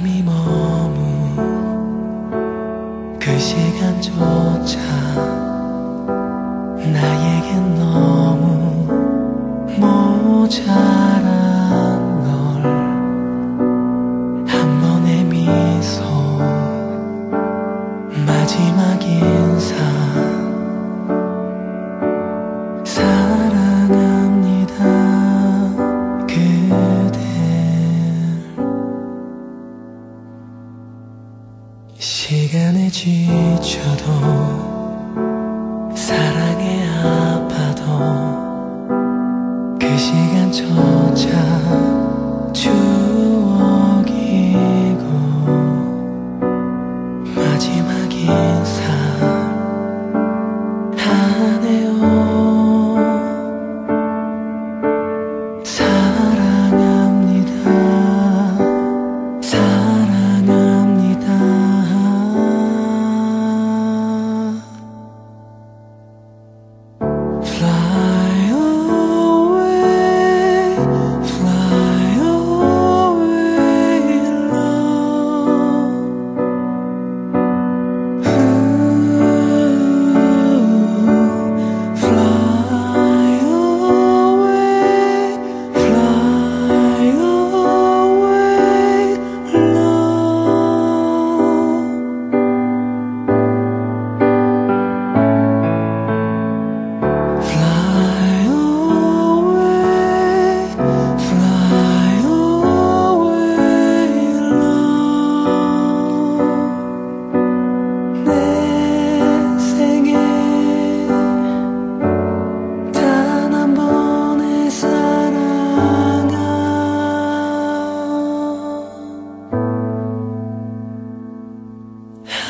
바람이 머문 그 시간조차 나에겐 너무 모자 지쳐도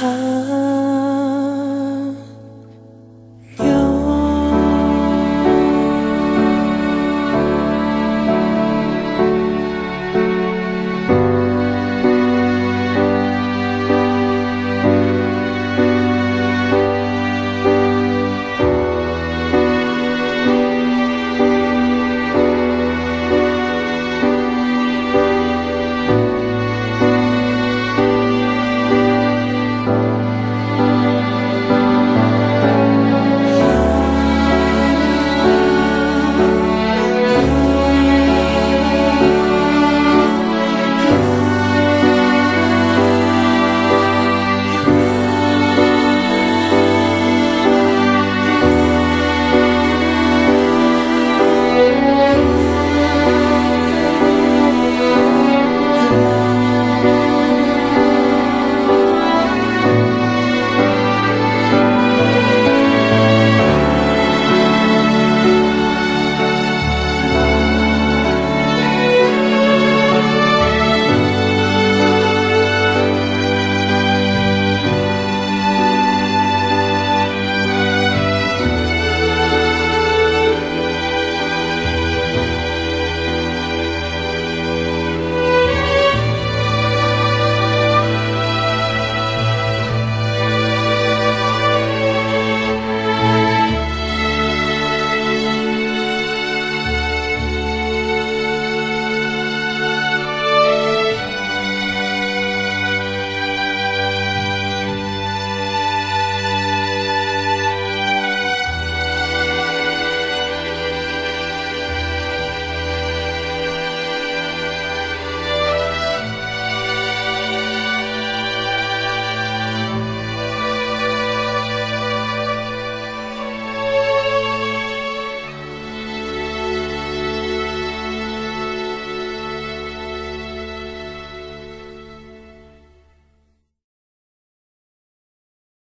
啊